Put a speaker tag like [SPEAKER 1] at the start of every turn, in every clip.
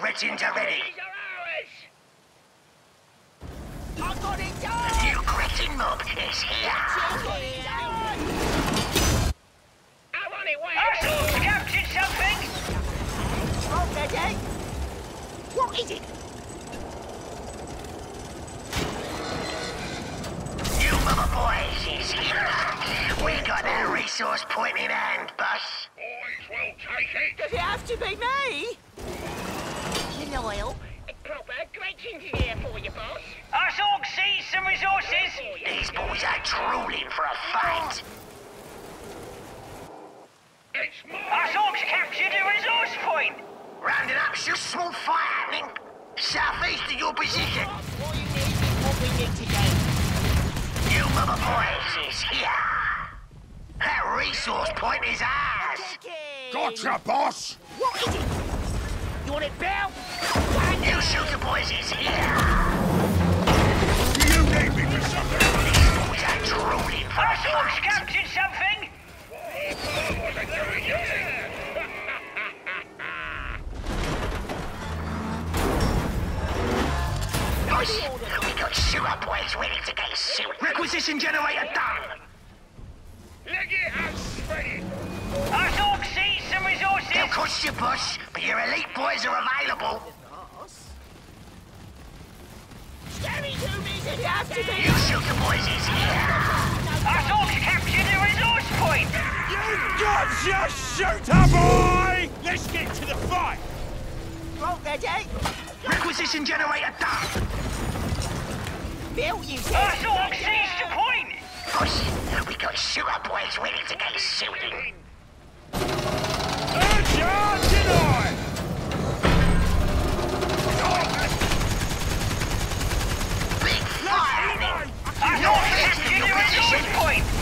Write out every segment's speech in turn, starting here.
[SPEAKER 1] Gretchin's are ready.
[SPEAKER 2] These are ours! Got it!
[SPEAKER 1] The new Gretchin mob is here.
[SPEAKER 2] I want it where? Arsenal's captured something!
[SPEAKER 3] Oh, ready? What is it?
[SPEAKER 1] New mother boys is here. We got that resource point in hand, boss.
[SPEAKER 2] Boys will take it!
[SPEAKER 3] Does it have to be me? Loyal.
[SPEAKER 2] Proper Gretchin's here for you, boss. Arsenal sees some resources!
[SPEAKER 1] These boys are drooling for a fight.
[SPEAKER 2] It's more! Arsenal's captured a resource point!
[SPEAKER 1] Rounding up some small fire happening. Southeast of your position.
[SPEAKER 3] What you need is what we need to get.
[SPEAKER 1] New mother boys is here. That resource point is ours.
[SPEAKER 4] Gotcha, boss!
[SPEAKER 3] What is it? You want it, Bill?
[SPEAKER 1] New shooter boys is here.
[SPEAKER 4] You need me for?
[SPEAKER 1] These boys are drooling for a
[SPEAKER 2] Arsenal's
[SPEAKER 1] fight.
[SPEAKER 2] something!
[SPEAKER 1] Boss, we got shooter boys ready to get suit. Requisition generator done.
[SPEAKER 2] Look at us spreading! Arsenal sees some resources!
[SPEAKER 1] They'll cost you, boss, but your elite boys are available.
[SPEAKER 3] Scary Doomies, it has to be.
[SPEAKER 1] New shooter boys is here.
[SPEAKER 2] Arsenal's captured a resource point!
[SPEAKER 4] You gotcha, shooter boy! Let's get to the fight!
[SPEAKER 3] What, ready?
[SPEAKER 1] Requisition generator done.
[SPEAKER 3] Bill, you said.
[SPEAKER 2] Arsenal sees the point!
[SPEAKER 1] Boss, we got shooter boys ready to get shooting.
[SPEAKER 2] Resource point!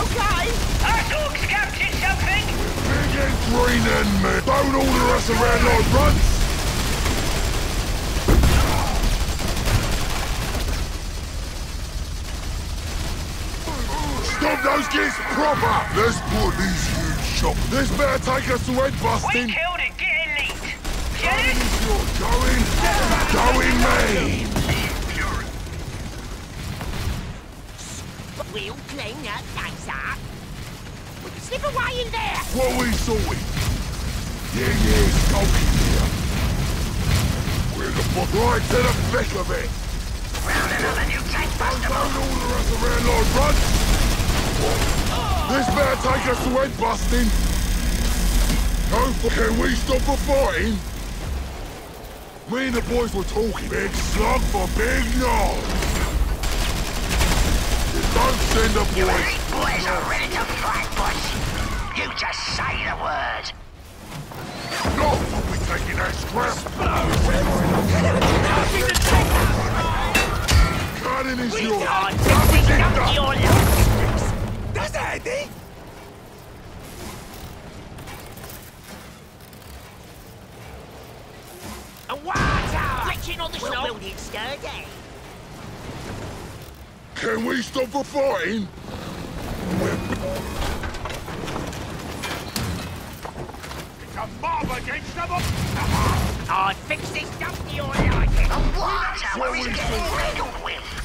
[SPEAKER 3] Okay.
[SPEAKER 2] Arsenal's captured something!
[SPEAKER 4] Big and green and me. Don't order us around like runts. Stop those kids proper! Let's put these huge shop. This better take us to head
[SPEAKER 2] We
[SPEAKER 4] busting.
[SPEAKER 2] killed it, get elite! Get it?
[SPEAKER 4] You're going, going me.
[SPEAKER 3] We'll clean that place up. slip away in there!
[SPEAKER 4] What we sorted? Yeah, yeah, smoking here. We're the fuck right to the thick of it.
[SPEAKER 1] Round another new tank buster.
[SPEAKER 4] Don't order us around like runts. This better take us to head busting. No, can we stop the fighting? Me and the boys were talking. Big slug for big knob. You don't send the
[SPEAKER 1] You
[SPEAKER 4] boys.
[SPEAKER 1] elite boys are ready to fight, boys. You just say the word.
[SPEAKER 4] No, we taking that scrap. Cutting is
[SPEAKER 3] We
[SPEAKER 4] yours.
[SPEAKER 3] can't
[SPEAKER 4] Damage
[SPEAKER 3] fix
[SPEAKER 4] it
[SPEAKER 3] up
[SPEAKER 4] done.
[SPEAKER 3] your life! That's handy! A water! Fletching on the we'll snow! We'll build it sturdy!
[SPEAKER 4] Can we stop the fighting?
[SPEAKER 2] It's a mob against them.
[SPEAKER 3] I'll fix this stuff to your liking!
[SPEAKER 1] A water where he's getting riddled with.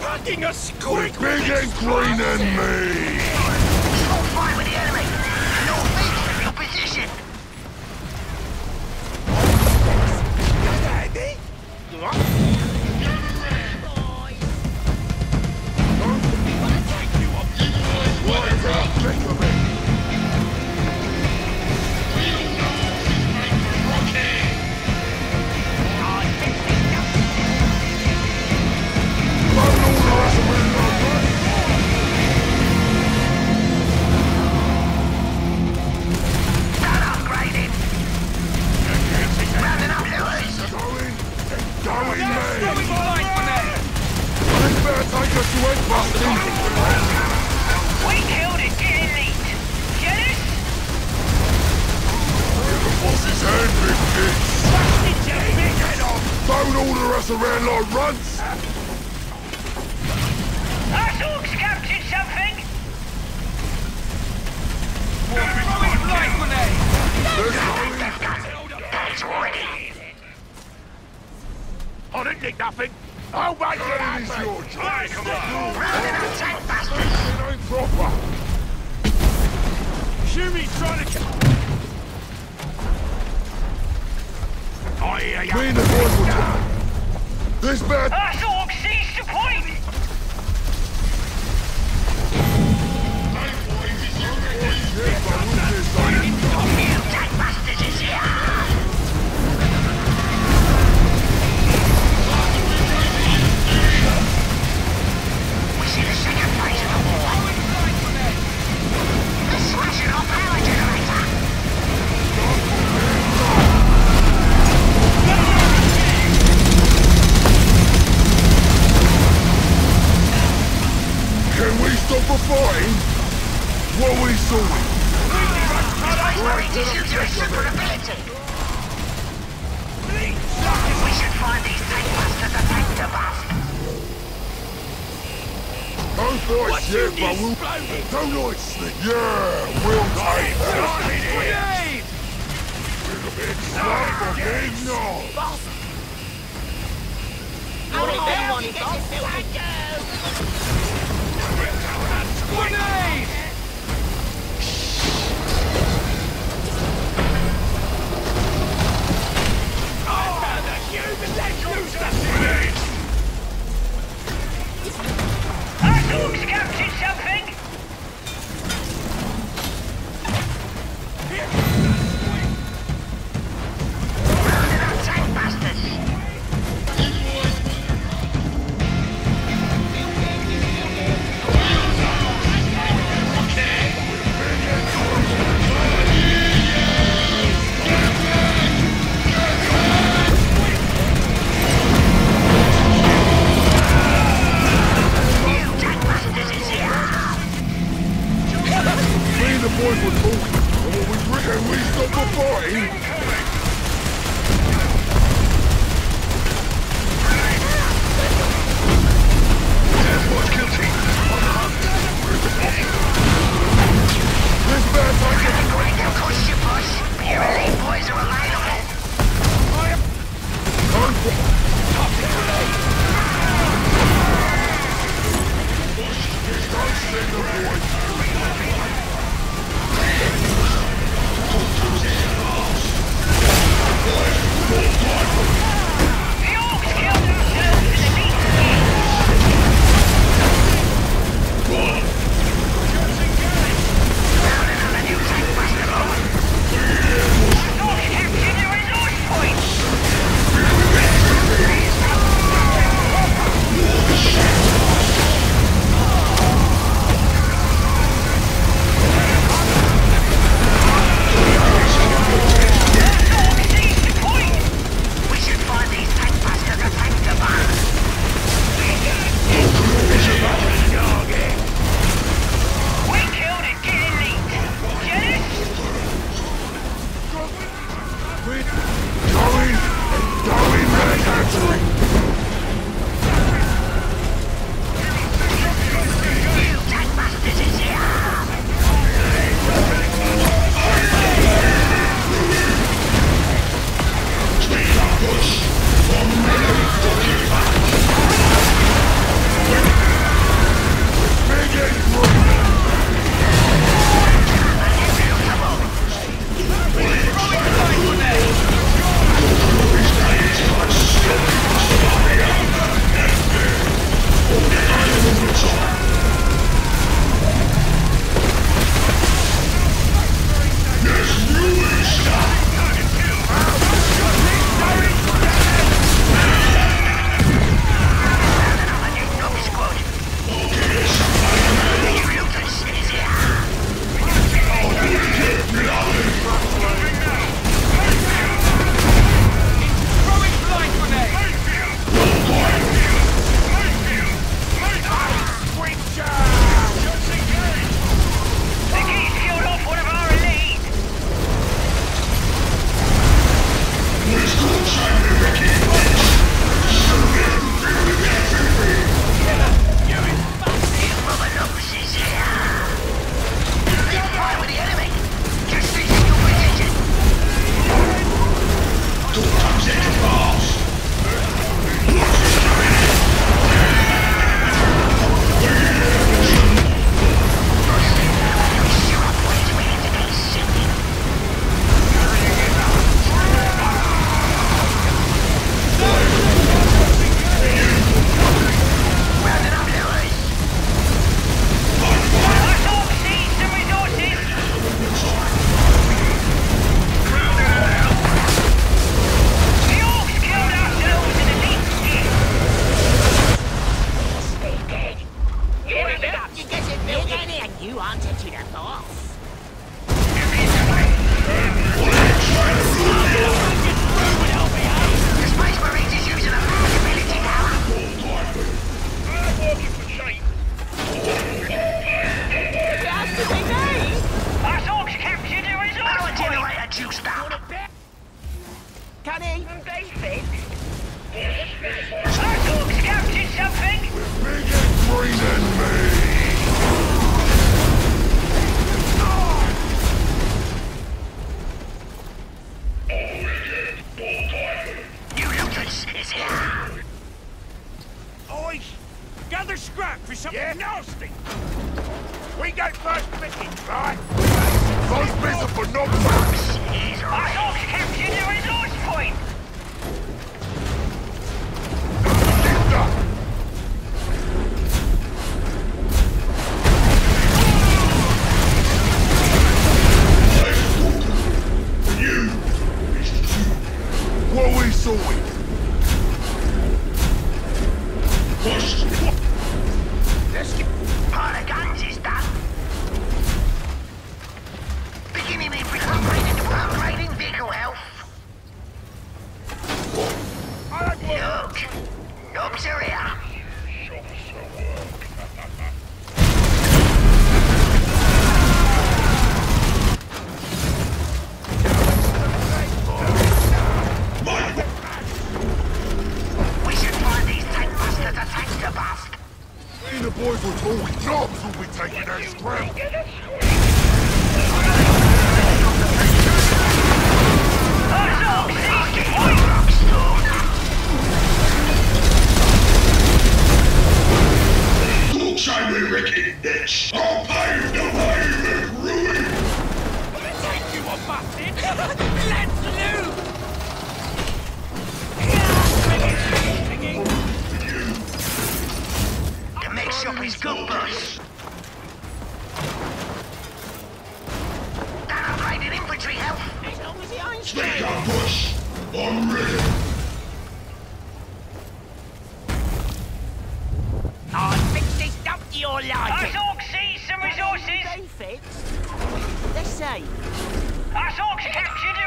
[SPEAKER 3] Fucking a squid!
[SPEAKER 4] big and green and me.
[SPEAKER 2] Didn't nothing. Oh, for
[SPEAKER 4] That
[SPEAKER 2] that.
[SPEAKER 4] is your
[SPEAKER 2] Aye,
[SPEAKER 4] job.
[SPEAKER 2] come on.
[SPEAKER 1] Rounding up tank busters.
[SPEAKER 4] Proper.
[SPEAKER 2] Shumi's trying to... I hear ya.
[SPEAKER 4] Me and the boys will talk. This bad. Ah, doorway.
[SPEAKER 1] Your additions to super ability. We should find these Tankmasters attack the
[SPEAKER 4] bastards. Go
[SPEAKER 3] for
[SPEAKER 4] it,
[SPEAKER 3] shit,
[SPEAKER 4] but we'll... Go no slick. Yeah, we'll take that. Little bit slow game, no. Boss.
[SPEAKER 3] Grenade!
[SPEAKER 1] You
[SPEAKER 4] stop!
[SPEAKER 3] Can he?
[SPEAKER 2] David? Yes,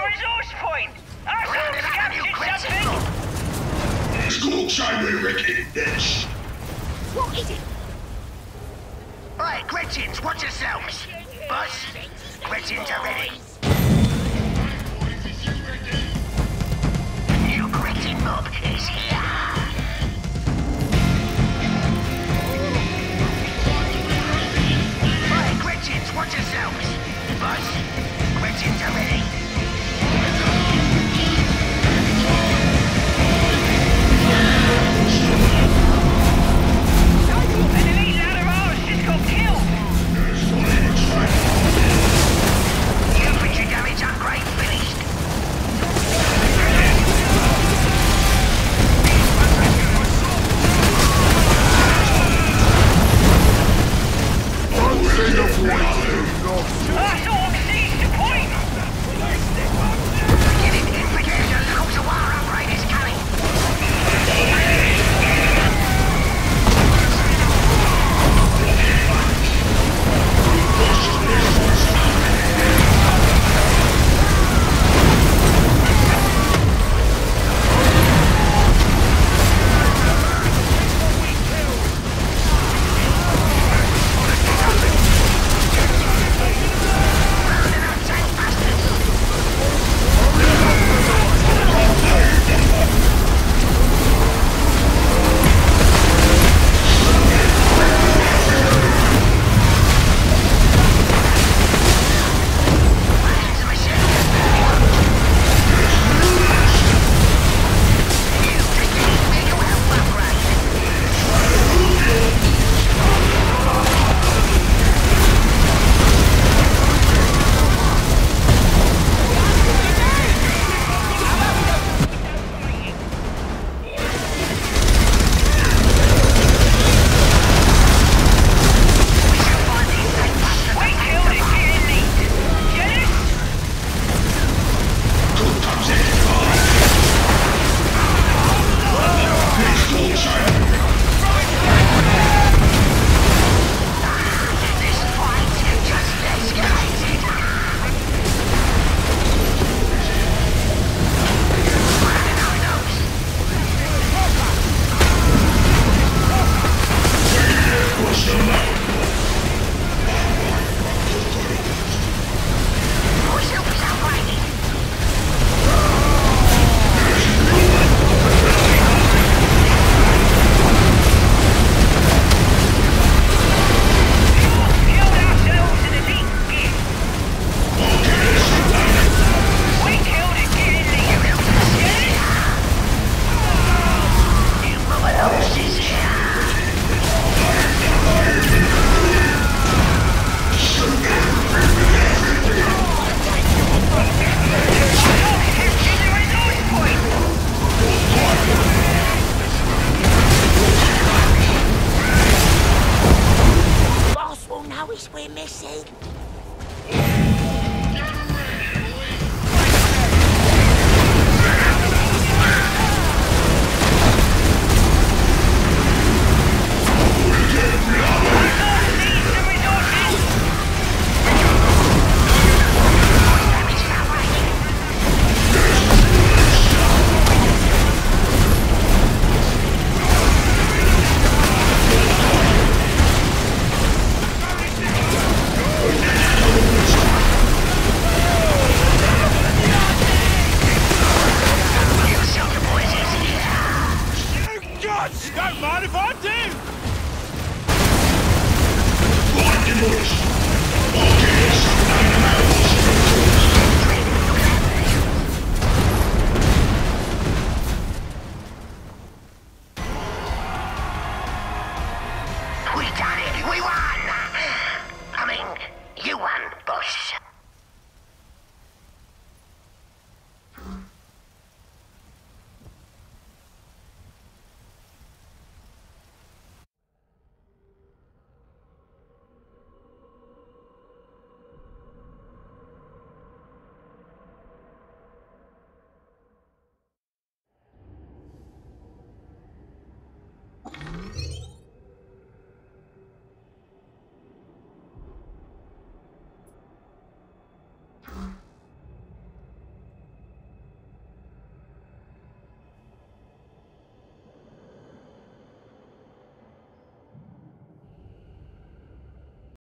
[SPEAKER 2] resource point! Arsenal's captured something!
[SPEAKER 5] It's go Simon Ricky, this!
[SPEAKER 3] What is it?
[SPEAKER 1] Alright, Gretchins, watch yourselves! Boss, Gretchins are ready! The new Gretchin mob is here! Watch yourselves! Boss, Gretchin's are ready!